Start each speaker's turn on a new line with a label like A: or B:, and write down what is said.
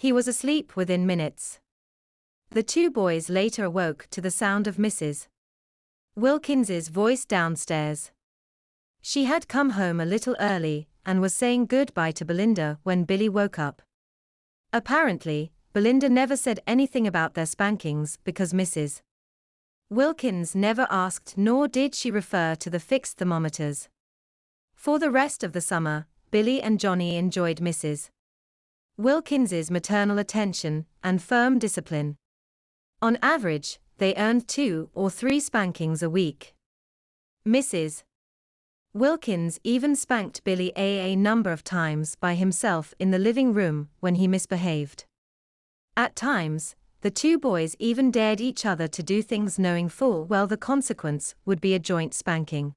A: He was asleep within minutes. The two boys later awoke to the sound of Mrs. Wilkins's voice downstairs. She had come home a little early and was saying goodbye to Belinda when Billy woke up. Apparently, Belinda never said anything about their spankings because Mrs. Wilkins never asked nor did she refer to the fixed thermometers. For the rest of the summer, Billy and Johnny enjoyed Mrs. Wilkins's maternal attention and firm discipline. On average, they earned two or three spankings a week. Mrs. Wilkins even spanked Billy a, a number of times by himself in the living room when he misbehaved. At times, the two boys even dared each other to do things knowing full well the consequence would be a joint spanking.